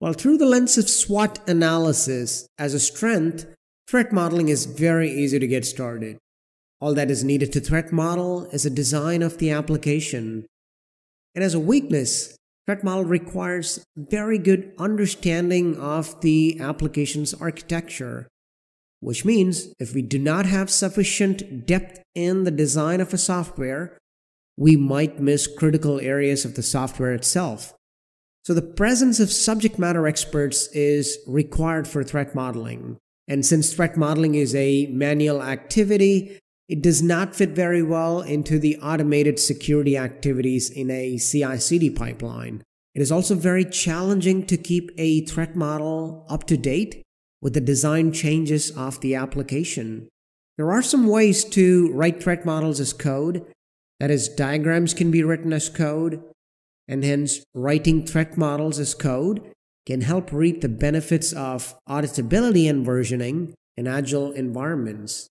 While through the lens of SWOT analysis as a strength, threat modeling is very easy to get started. All that is needed to threat model is a design of the application. And as a weakness, threat model requires very good understanding of the application's architecture, which means if we do not have sufficient depth in the design of a software, we might miss critical areas of the software itself. So the presence of subject matter experts is required for threat modeling. And since threat modeling is a manual activity, it does not fit very well into the automated security activities in a CI CD pipeline. It is also very challenging to keep a threat model up to date with the design changes of the application. There are some ways to write threat models as code. That is, diagrams can be written as code, and hence writing threat models as code can help reap the benefits of auditability and versioning in agile environments.